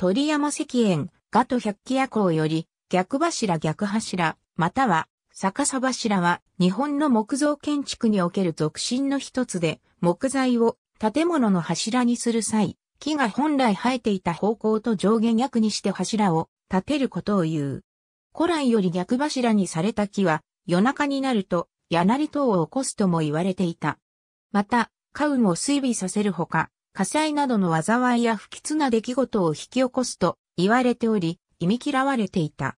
鳥山石燕、ガト百鬼夜行より、逆柱逆柱、または、逆さ柱は、日本の木造建築における俗信の一つで、木材を建物の柱にする際、木が本来生えていた方向と上下逆にして柱を立てることを言う。古来より逆柱にされた木は、夜中になると、柳等を起こすとも言われていた。また、家運を追尾させるほか、火災などの災いや不吉な出来事を引き起こすと言われており、意味嫌われていた。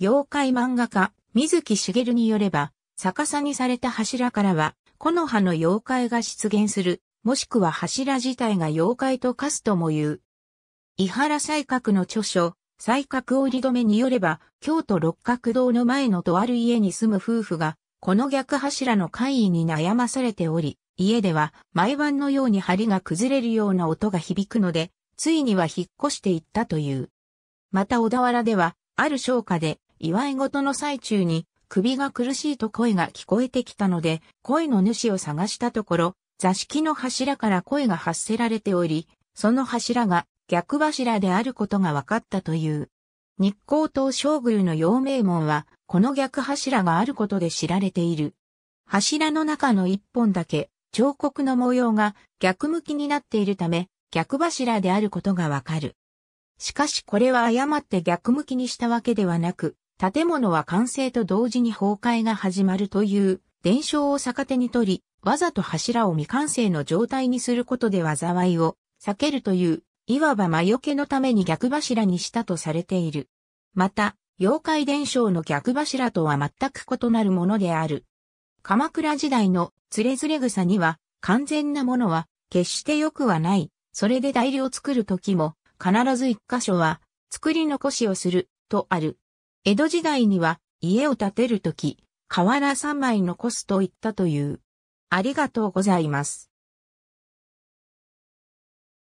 妖怪漫画家、水木しげるによれば、逆さにされた柱からは、木の葉の妖怪が出現する、もしくは柱自体が妖怪と化すとも言う。伊原西角の著書、西角折止めによれば、京都六角堂の前のとある家に住む夫婦が、この逆柱の怪異に悩まされており、家では毎晩のように梁が崩れるような音が響くので、ついには引っ越していったという。また小田原では、ある商家で、祝い事の最中に、首が苦しいと声が聞こえてきたので、声の主を探したところ、座敷の柱から声が発せられており、その柱が逆柱であることが分かったという。日光東将軍の陽明門は、この逆柱があることで知られている。柱の中の一本だけ、彫刻の模様が逆向きになっているため、逆柱であることがわかる。しかしこれは誤って逆向きにしたわけではなく、建物は完成と同時に崩壊が始まるという伝承を逆手に取り、わざと柱を未完成の状態にすることで災いを避けるという、いわば魔除けのために逆柱にしたとされている。また、妖怪伝承の逆柱とは全く異なるものである。鎌倉時代のつれづれ草には完全なものは決して良くはない。それで代理を作る時も必ず一箇所は作り残しをするとある。江戸時代には家を建てるとき、瓦三枚残すと言ったという。ありがとうございます。